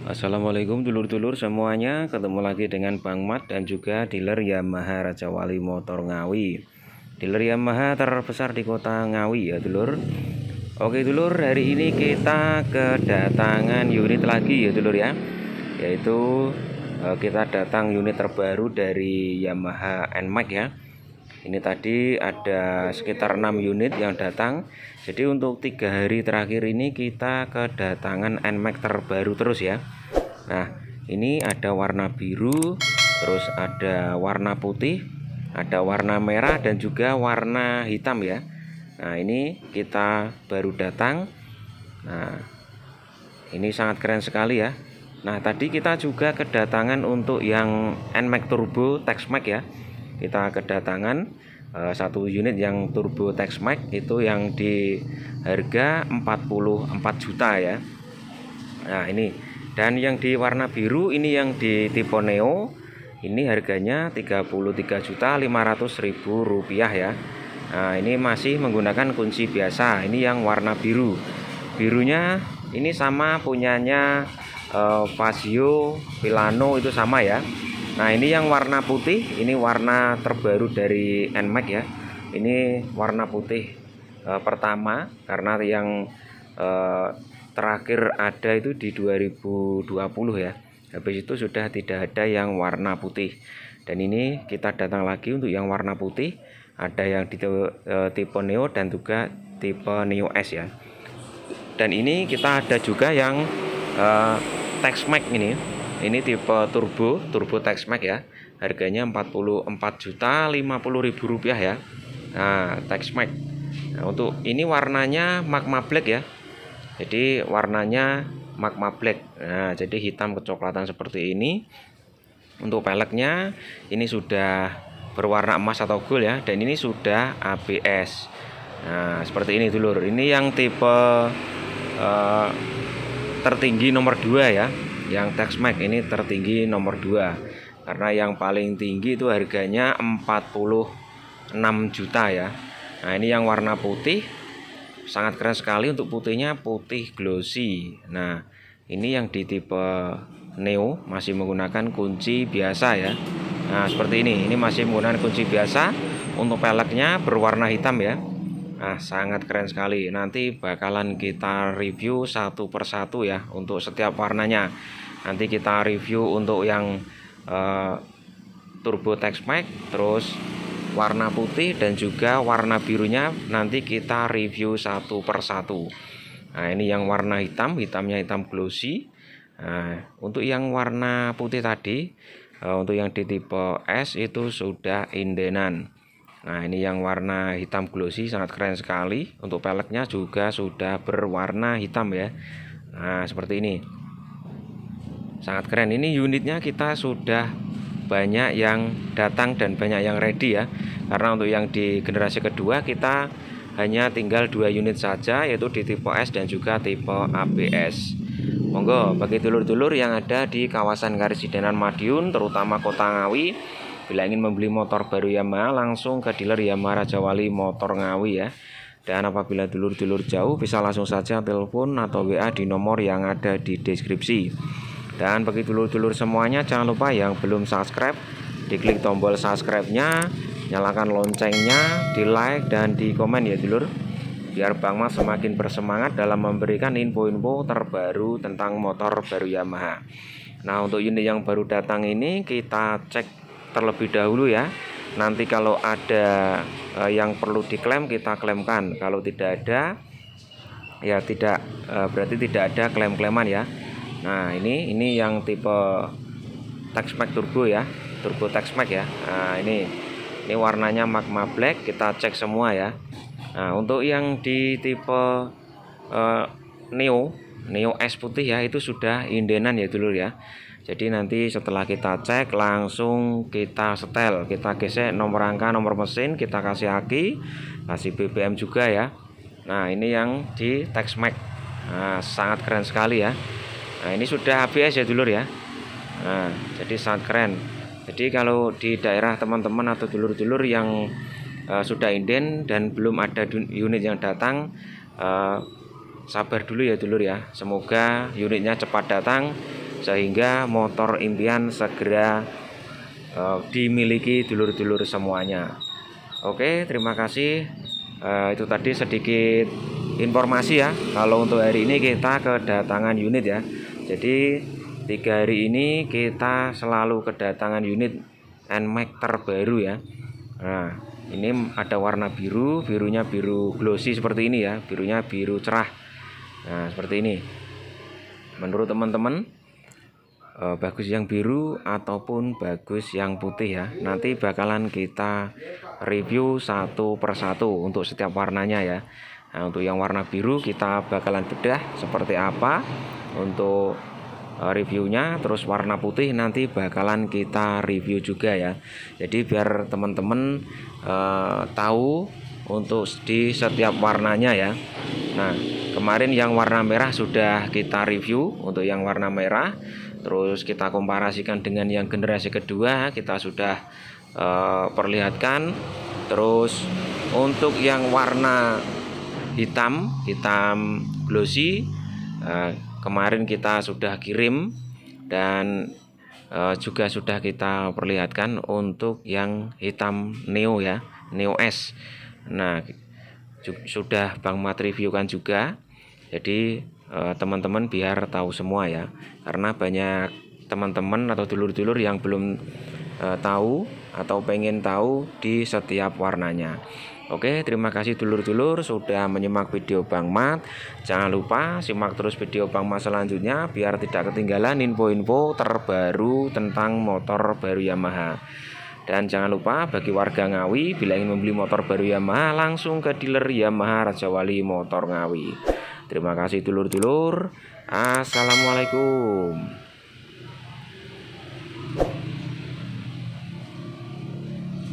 Assalamualaikum dulur-dulur semuanya. Ketemu lagi dengan Bang Mat dan juga dealer Yamaha Raja Wali Motor Ngawi. Dealer Yamaha terbesar di kota Ngawi ya dulur. Oke dulur hari ini kita kedatangan unit lagi ya dulur ya. Yaitu eh, kita datang unit terbaru dari Yamaha NMAX ya ini tadi ada sekitar 6 unit yang datang. Jadi untuk tiga hari terakhir ini kita kedatangan NMAX terbaru terus ya. Nah ini ada warna biru terus ada warna putih ada warna merah dan juga warna hitam ya. Nah ini kita baru datang. Nah ini sangat keren sekali ya. Nah tadi kita juga kedatangan untuk yang NMAX Turbo Texmax ya kita kedatangan uh, satu unit yang turbo Texmax itu yang di harga 44 juta ya. Nah ini. Dan yang di warna biru ini yang di tipe Neo ini harganya 33 juta 500 ribu rupiah ya. Nah ini masih menggunakan kunci biasa. Ini yang warna biru. Birunya ini sama punyanya uh, Fazio Pilano itu sama ya Nah ini yang warna putih ini warna terbaru dari NMAX ya. Ini warna putih e, pertama karena yang e, terakhir ada itu di 2020 ya. Habis itu sudah tidak ada yang warna putih. Dan ini kita datang lagi untuk yang warna putih. Ada yang di e, tipe Neo dan juga tipe Neo S ya. Dan ini kita ada juga yang e, Texmax ini ini tipe turbo turbo Texmax ya. Harganya 44 juta 50 ribu rupiah ya. Nah Texmax nah, untuk ini warnanya magma black ya. Jadi warnanya magma black. Nah jadi hitam kecoklatan seperti ini. Untuk peleknya ini sudah berwarna emas atau gold ya. Dan ini sudah ABS nah seperti ini dulur. Ini yang tipe uh, tertinggi nomor 2 ya yang Texmax ini tertinggi nomor 2 karena yang paling tinggi itu harganya 46 juta ya. Nah ini yang warna putih. Sangat keren sekali untuk putihnya putih glossy. Nah ini yang di tipe Neo masih menggunakan kunci biasa ya. Nah seperti ini. Ini masih menggunakan kunci biasa. Untuk peleknya berwarna hitam ya Nah, sangat keren sekali. Nanti bakalan kita review satu persatu ya untuk setiap warnanya. Nanti kita review untuk yang uh, Turbo Texmax, terus warna putih dan juga warna birunya nanti kita review satu persatu. Nah, ini yang warna hitam, hitamnya hitam glossy. Nah, untuk yang warna putih tadi, uh, untuk yang di tipe S itu sudah indenan. Nah ini yang warna hitam glossy sangat keren sekali. Untuk peleknya juga sudah berwarna hitam ya. Nah seperti ini. Sangat keren. Ini unitnya kita sudah banyak yang datang dan banyak yang ready ya. Karena untuk yang di generasi kedua kita hanya tinggal dua unit saja Yaitu di tipe S dan juga tipe ABS Monggo bagi dulur-dulur yang ada di kawasan Karisidenan Madiun terutama kota Ngawi Bila ingin membeli motor baru Yamaha langsung ke dealer Yamaha Raja Wali Motor Ngawi ya. Dan apabila dulur-dulur jauh bisa langsung saja telepon atau WA di nomor yang ada di deskripsi. Dan bagi dulur-dulur semuanya jangan lupa yang belum subscribe diklik tombol subscribe-nya, nyalakan loncengnya, di like dan di komen ya dulur. Biar Bang Mas semakin bersemangat dalam memberikan info-info terbaru tentang motor baru Yamaha. Nah untuk unit yang baru datang ini kita cek terlebih dahulu ya. Nanti kalau ada uh, yang perlu diklaim kita klaimkan. Kalau tidak ada ya tidak uh, berarti tidak ada klaim-klaiman ya. Nah ini ini yang tipe Texmax Turbo ya. Turbo Texmax ya. Nah ini ini warnanya magma black. Kita cek semua ya. Nah untuk yang di tipe uh, Neo Neo S putih ya itu sudah indenan ya dulu ya jadi nanti setelah kita cek langsung kita setel. Kita gesek nomor rangka nomor mesin kita kasih aki kasih BBM juga ya. Nah ini yang di Texmax nah, sangat keren sekali ya. Nah ini sudah ABS ya dulur ya? Nah jadi sangat keren. Jadi kalau di daerah teman-teman atau dulur-dulur yang uh, sudah inden dan belum ada unit yang datang uh, sabar dulu ya dulur ya. Semoga unitnya cepat datang sehingga motor impian segera uh, dimiliki dulur-dulur semuanya. Oke, terima kasih. Uh, itu tadi sedikit informasi ya. Kalau untuk hari ini kita kedatangan unit ya. Jadi tiga hari ini kita selalu kedatangan unit NMAX terbaru ya. Nah, ini ada warna biru, birunya biru glossy seperti ini ya, birunya biru cerah. Nah, seperti ini. Menurut teman-teman eh, bagus yang biru ataupun bagus yang putih ya. Nanti bakalan kita review satu persatu untuk setiap warnanya ya. Nah, untuk yang warna biru kita bakalan bedah seperti apa untuk eh, reviewnya terus warna putih nanti bakalan kita review juga ya jadi biar teman-teman uh, tahu untuk di setiap warnanya ya. Nah kemarin yang warna merah sudah kita review untuk yang warna merah. Terus kita komparasikan dengan yang generasi kedua kita sudah uh, perlihatkan. Terus untuk yang warna hitam hitam glossy uh, kemarin kita sudah kirim dan uh, juga sudah kita perlihatkan untuk yang hitam neo ya neo S nah sudah Bang Mat reviewkan juga jadi eh, teman-teman biar tahu semua ya karena banyak teman-teman atau dulur-dulur yang belum uh, tahu atau pengen tahu di setiap warnanya Oke, terima kasih dulur-dulur sudah menyimak video Bang Mat. Jangan lupa simak terus video Bang Mat selanjutnya biar tidak ketinggalan info-info terbaru tentang motor baru Yamaha. Dan jangan lupa bagi warga Ngawi bila ingin membeli motor baru Yamaha langsung ke dealer Yamaha Raja Wali Motor Ngawi. Terima kasih dulur-dulur. Assalamualaikum.